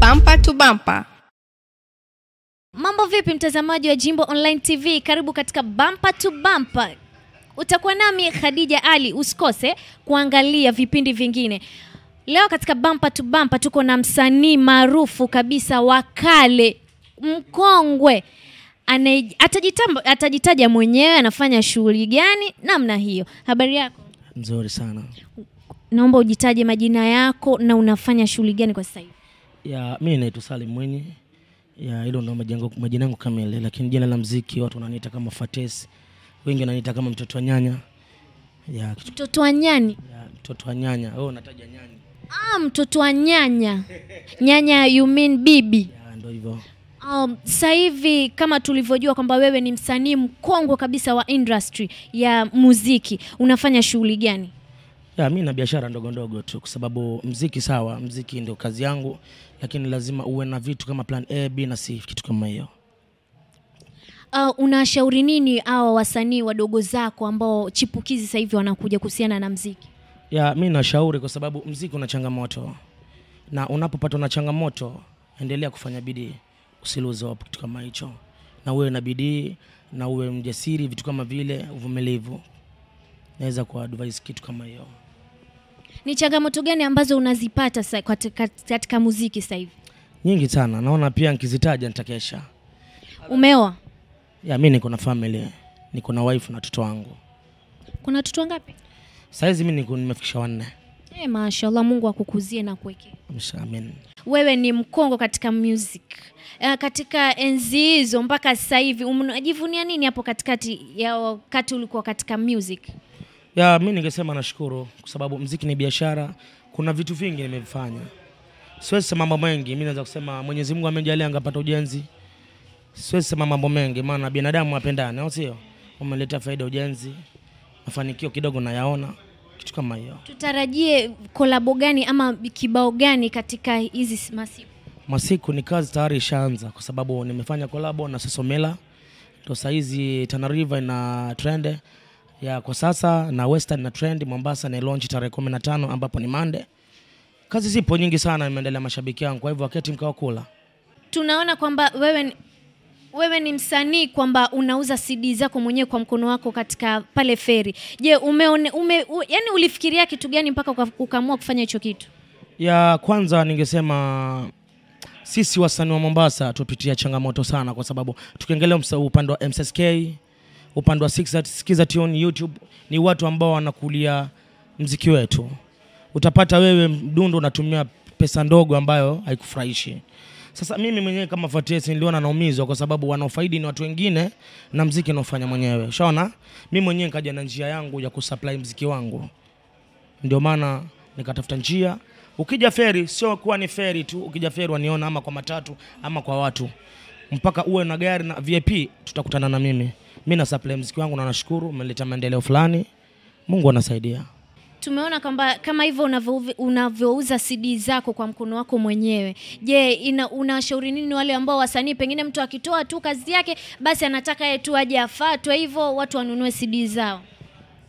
bampa to bampa. Mambo vipi mtazamaji wa Jimbo Online TV? Karibu katika Bumper to Bumper. Utakuwa nami Khadija Ali, usikose kuangalia vipindi vingine. Leo katika Bumper to Bumper tuko na msanii maarufu kabisa wa kale, mkongwe. Atajitamba, atajitaja mwenyewe anafanya shughuli gani, namna hiyo. Habari yako? Nzuri sana. Naomba ujitaje majina yako na unafanya shughuli gani kwa sasa hivi? Ya mimi naitwa Salim Mwenye. Ya hilo majengo majina yangu kamili, lakini jina la mziki watu wananiita kama Fatesi. Wengi wananiita kama mtoto wa nyanya. Ya Mtoto wa nyani? ya mtoto wa nyanya. Wewe unataja nyanya. Ah, mtoto wa nyanya. Nyanya you mean bibi. Ya ndio hivyo. Um, sasa hivi kama tulivyojua kwamba wewe ni msanii mkongwe kabisa wa industry ya muziki, unafanya shughuli gani? Ya mi na biashara ndogo ndogo tu kwa sababu mziki sawa, mziki ndio kazi yangu, lakini lazima uwe na vitu kama plan A, B na C, kitu kama hiyo. Uh, unashauri nini hawa wasanii wadogo zako ambao chipukizi sasa hivi wanakuja kuhusiana na mziki? ya mi nashauri kwa sababu mziki una changamoto na unapopatwa na changamoto endelea kufanya bidii usiluze kitu kama hicho na uwe na bidii na uwe mjasiri vitu kama vile uvumilivu naweza kuadvise kitu kama hiyo Ni changamoto gani ambazo unazipata sa- katika, katika muziki sasa hivi? nyingi sana naona pia nikizitaja nitakesha Umeoa? ya mi niko na family niko na wife na watoto wangu Kuna watoto wangapi? saizi mi niko nimefikisha wanne Eh, mashallah Mungu akukuzie na kuweke. Amen. wewe ni mkongo katika music uh, katika enzi hizo mpaka sasa hivi unajivunia nini hapo katikati ya wakati ulikuwa katika music ya mi ningesema nashukuru kwa sababu mziki ni biashara. Kuna vitu vingi nimevifanya. Siwezi sema mambo mengi. Mi naweza kusema mwenyezi mungu amejalia angapata ujenzi. Siwezi sema mambo mengi maana binadamu apendane au sio? Umeleta faida ujenzi. Mafanikio kidogo nayaona. Kitu kama hiyo. Tutarajie kolabo gani ama kibao gani katika hizi masiku? Masiku ni kazi tayari ishaanza kwa sababu nimefanya kolabo na sosomela. Ndo saizi Tana River ina trend ya kwa sasa na western na trend mombasa ni launch tarehe kumi na tano ambapo ni Monday. kazi zipo nyingi sana imeendelea mashabiki yangu. Kwa hivyo waketi mkao kula. Tunaona kwamba wewe ni- wewe ni msanii kwamba unauza cd zako mwenyewe kwa mkono wako katika pale feri. Je umeone ume, u, yani ulifikiria kitu gani mpaka ukaamua kufanya hicho kitu? Ya kwanza ningesema sisi wasanii wa mombasa tupitia changamoto sana kwa sababu tukiangalia upande wa mssk upande wa sikiza tune youtube ni watu ambao wanakulia mziki wetu. Utapata wewe mdundo unatumia pesa ndogo ambayo haikufurahishi. Sasa mimi mwenyewe kama Fatesi niliona naumizwa kwa sababu wanaofaidi ni watu wengine na mziki naofanya mwenyewe. Shaona mimi mwenyewe nikaja na njia yangu ya kusupply mziki wangu. Ndio maana nikatafuta njia. Ukija feri sio kuwa ni feri tu ukija feri waniona ama kwa matatu ama kwa watu. Mpaka uwe na gari na vip tutakutana na mimi mi na supply mziki wangu na nashukuru umeleta maendeleo fulani. Mungu anasaidia. Tumeona kwamba kama hivyo unavyouza cd zako kwa mkono wako mwenyewe. Je ina- unashauri nini wale ambao wasanii pengine mtu akitoa tu kazi yake basi anataka yeye tu aje afatwe hivyo watu wanunue cd zao?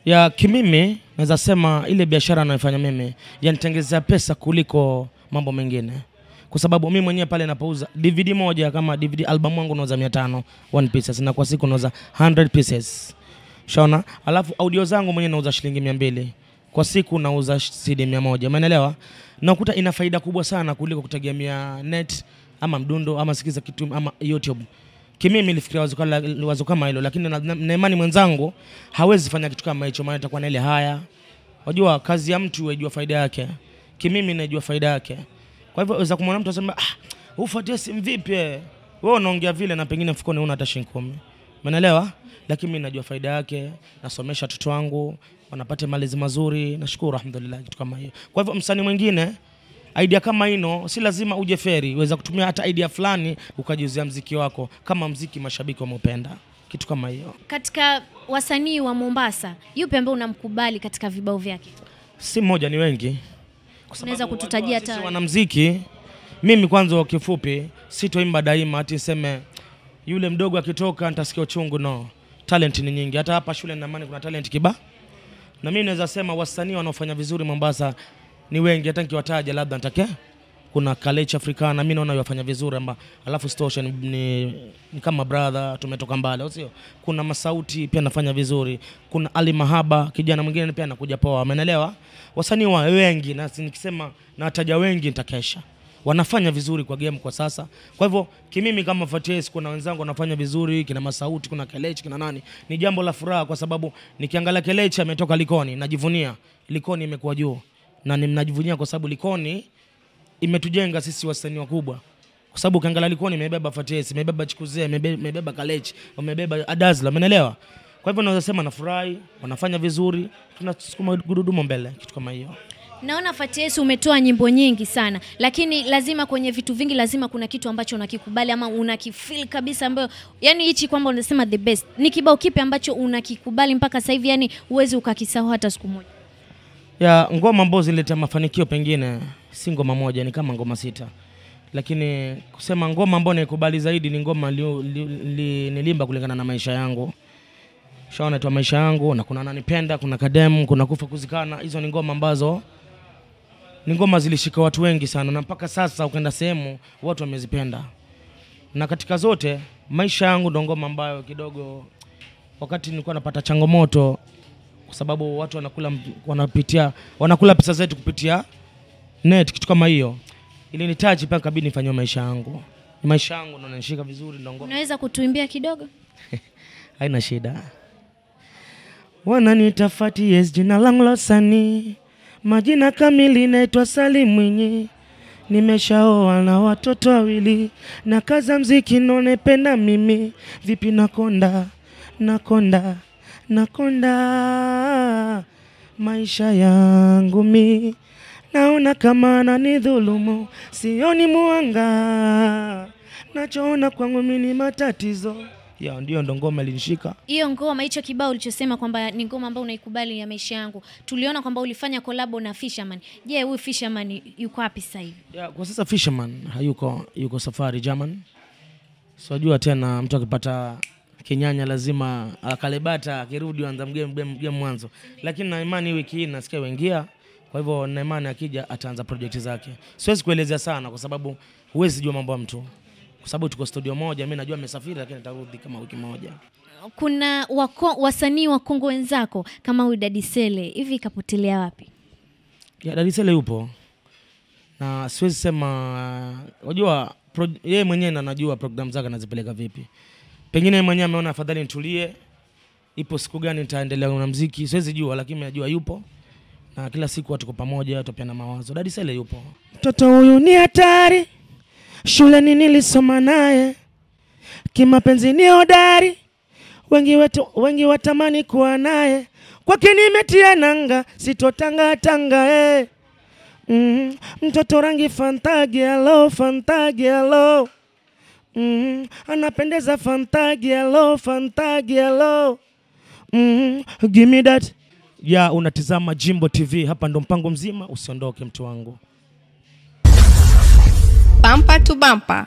Ya kimimi naweza sema ile biashara anayofanya mimi yanitengezea pesa kuliko mambo mengine kwa sababu mimi mwenyewe pale napouza dvd moja kama dvd album wangu nauza mia tano one pieces. Na kwa siku nauza 100 pieces. Shaona alafu audio zangu mwenyewe nauza shilingi mia mbili. Kwa siku nauza cd mia moja. Umeelewa? Nakuta ina faida kubwa sana kuliko kutegemea net ama mdundo ama sikiza kitu ama youtube. Kimimi nilifikiria wazo kama wazo kama hilo lakini na, na, na imani mwenzangu hawezi fanya kitu kama hicho maana itakuwa na ile haya. Wajua kazi ya mtu wajua faida yake. Kimimi najua faida yake kwa hivyo za kumwona mtu asema ah, ufuatie simu vipi eh?" wewe unaongea vile na pengine mfukoni una hata shilingi kumi. Umeelewa? Lakini mimi najua faida yake nasomesha watoto wangu wanapata malezi mazuri nashukuru alhamdulillah kitu kama hiyo. Kwa hivyo msanii mwingine idea kama hino si lazima uje feri weza kutumia hata idea fulani ukajiuzia mziki wako kama mziki mashabiki wameupenda kitu kama hiyo. Katika wasanii wa mombasa yupi ambaye unamkubali katika vibao vyake? Si mmoja ni wengi Unaweza kututajia hata- wanamuziki? mimi kwanza kwa kifupi sitoimba daima ati niseme yule mdogo akitoka nitasikia uchungu. No. Talent ni nyingi. Hata hapa shule namani kuna talent kiba. Na mimi naweza sema wasanii wanaofanya vizuri mombasa ni wengi. Hata nikiwataja labda nitake kuna Kalechi Africana, mi naona yafanya vizuri amba, alafu stosha ni, ni, ni kama brother, tumetoka mbali, au sio? Kuna Masauti pia anafanya vizuri, kuna Ali Mahaba kijana mwingine pia anakuja poa, umeelewa? Wasanii wa wengi, na nikisema na wataja wengi nitakesha wanafanya vizuri kwa game kwa sasa. Kwa hivyo kimimi kama Fatesi, kuna wenzangu wanafanya vizuri, kina Masauti, kuna Kelechi, kina nani, ni jambo la furaha kwa sababu nikiangalia Kelechi ametoka Likoni, najivunia Likoni imekuwa juu na ninajivunia kwa sababu Likoni imetujenga sisi wasanii wakubwa kwa sababu ukiangalia Likoni imebeba Fatesi, imebeba Chikuze, nimebeba imebeba Kalechi, wamebeba Adazla, umeelewa? Kwa hivyo naweza sema nafurahi, wanafanya vizuri, tunasukuma gurudumu mbele, kitu kama hiyo. Naona Fatiesu umetoa nyimbo nyingi sana, lakini lazima kwenye vitu vingi lazima kuna kitu ambacho unakikubali ama unakifeel kabisa, ambayo yani hichi kwamba unasema the best. Ni kibao kipi ambacho unakikubali mpaka sasa hivi, yani uwezi ukakisahau hata siku moja? ya ngoma ambazo zilileta mafanikio pengine si ngoma moja, ni kama ngoma sita, lakini kusema ngoma ambayo naikubali zaidi ni ngoma li, li, li, nilimba kulingana na maisha yangu. Shaona tu maisha yangu, na kuna nanipenda, kuna kadem, kuna kufa kuzikana. Hizo ni ngoma ambazo ni ngoma zilishika watu wengi sana, na mpaka sasa ukenda sehemu watu wamezipenda, na katika zote maisha yangu ndo ngoma ambayo kidogo wakati nilikuwa napata changamoto kwa sababu watu wanakula wanapitia wanakula pesa zetu kupitia net, kitu kama hiyo ili nitaji mpaka kabidi nifanywe maisha yangu. Ni maisha yangu ndo nanishika vizuri, ndo Unaweza kutuimbia kidogo? haina shida. Wananiita Fati, yes, jina langu la majina kamili naitwa Salim Mwinyi. Nimeshaoa na watoto wawili, na kaza mziki nonependa mimi. Vipi nakonda, nakonda, nakonda maisha yangu mi naona kama nani dhulumu, sioni mwanga, nachoona kwangu mimi ni matatizo. Ya ndio ndo ngoma ilinishika. Hiyo ngoma, hicho kibao ulichosema kwamba ni ngoma ambayo unaikubali ya maisha yangu, tuliona kwamba ulifanya kolabo na Fisherman. Je, huyu Fisherman yuko wapi sasa hivi? Ya, kwa sasa Fisherman hayuko, yuko safari German. Sijua tena mtu akipata kinyanya lazima akalebata, akirudi anza mgame mgame mgame mwanzo, lakini na imani wiki hii nasikia wengia, kwa hivyo na imani akija ataanza project zake. Siwezi kuelezea sana kwa sababu huwezi jua mambo ya mtu, kwa sababu tuko studio moja. Mimi najua amesafiri, lakini atarudi kama wiki moja. Kuna wako, wasanii wa Kongo wenzako kama huyu Daddy Sele, hivi ikapotelea wapi? Ya, Dadisele yupo na siwezi sema, unajua yeye mwenyewe na anajua program zake anazipeleka vipi. Pengine yeye mwenyewe ameona afadhali nitulie, ipo siku gani nitaendelea na mziki, siwezi jua, lakini najua yupo na kila siku tuko pamoja, tupeana mawazo. Dadi Sele yupo. Mtoto huyu ni hatari, shuleni nilisoma naye, kimapenzi ni hodari, wengi wetu wengi watamani kuwa naye, kwake nimetia nanga, sitotanga tanga eh. Mm, mtoto rangi fantagialo fantagialo mm, anapendeza fantagialo fantagialo mm, give me that ya unatizama Jimbo TV, hapa ndo mpango mzima, usiondoke mtu wangu. bampa tu bumper.